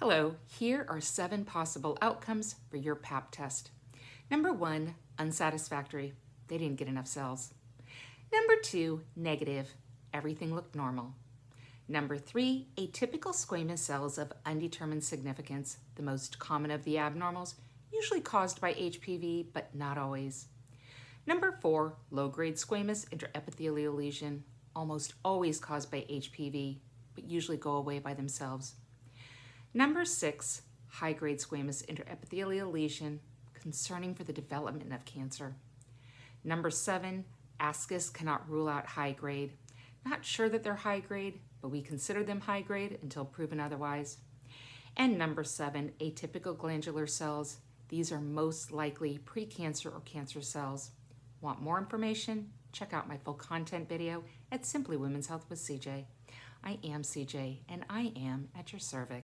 Hello, here are seven possible outcomes for your PAP test. Number one, unsatisfactory. They didn't get enough cells. Number two, negative. Everything looked normal. Number three, atypical squamous cells of undetermined significance, the most common of the abnormals, usually caused by HPV, but not always. Number four, low-grade squamous intraepithelial lesion, almost always caused by HPV, but usually go away by themselves. Number six, high-grade squamous intraepithelial lesion, concerning for the development of cancer. Number seven, ASCUS cannot rule out high grade. Not sure that they're high grade, but we consider them high grade until proven otherwise. And number seven, atypical glandular cells. These are most likely precancer or cancer cells. Want more information? Check out my full content video at Simply Women's Health with CeeJay. I am CeeJay, and I am at your cervix.